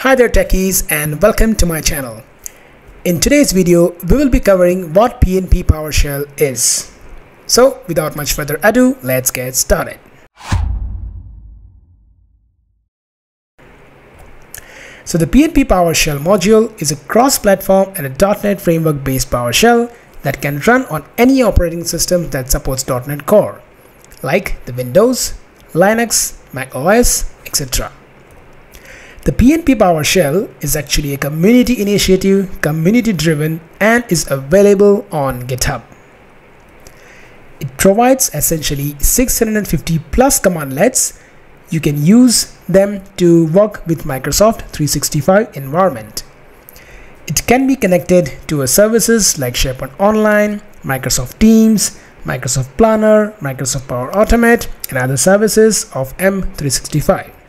Hi there techies and welcome to my channel. In today's video, we will be covering what PNP PowerShell is. So without much further ado, let's get started. So the PNP PowerShell module is a cross-platform and a .NET framework-based PowerShell that can run on any operating system that supports .NET Core, like the Windows, Linux, Mac OS, etc. The PNP PowerShell is actually a community initiative, community driven, and is available on GitHub. It provides essentially 650 plus commandlets. You can use them to work with Microsoft 365 environment. It can be connected to services like SharePoint Online, Microsoft Teams, Microsoft Planner, Microsoft Power Automate, and other services of M365.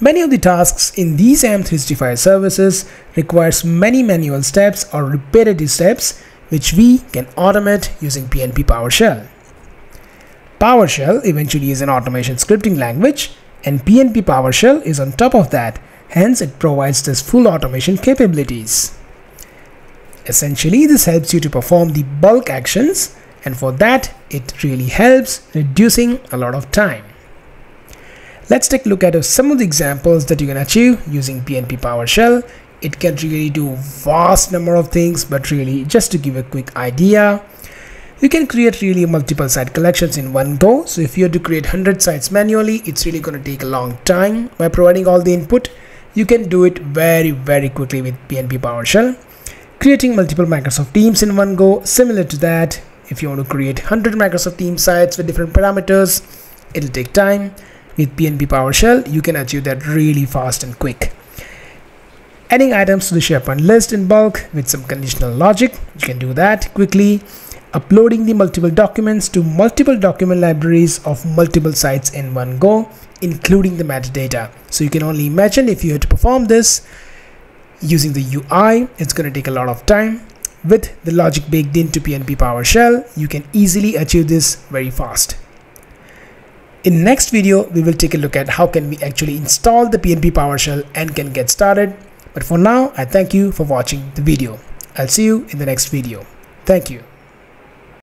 Many of the tasks in these M365 services requires many manual steps or repetitive steps which we can automate using PNP PowerShell. PowerShell eventually is an automation scripting language and PNP PowerShell is on top of that, hence it provides this full automation capabilities. Essentially, this helps you to perform the bulk actions and for that, it really helps reducing a lot of time. Let's take a look at some of the examples that you can achieve using PNP PowerShell. It can really do vast number of things, but really just to give a quick idea, you can create really multiple site collections in one go. So if you have to create 100 sites manually, it's really going to take a long time. By providing all the input, you can do it very, very quickly with PNP PowerShell. Creating multiple Microsoft Teams in one go, similar to that. If you want to create 100 Microsoft Teams sites with different parameters, it'll take time with PNP PowerShell, you can achieve that really fast and quick. Adding items to the SharePoint list in bulk with some conditional logic, you can do that quickly. Uploading the multiple documents to multiple document libraries of multiple sites in one go, including the metadata. So you can only imagine if you had to perform this using the UI, it's going to take a lot of time. With the logic baked into PNP PowerShell, you can easily achieve this very fast. In next video, we will take a look at how can we actually install the PNP PowerShell and can get started. But for now, I thank you for watching the video. I'll see you in the next video. Thank you.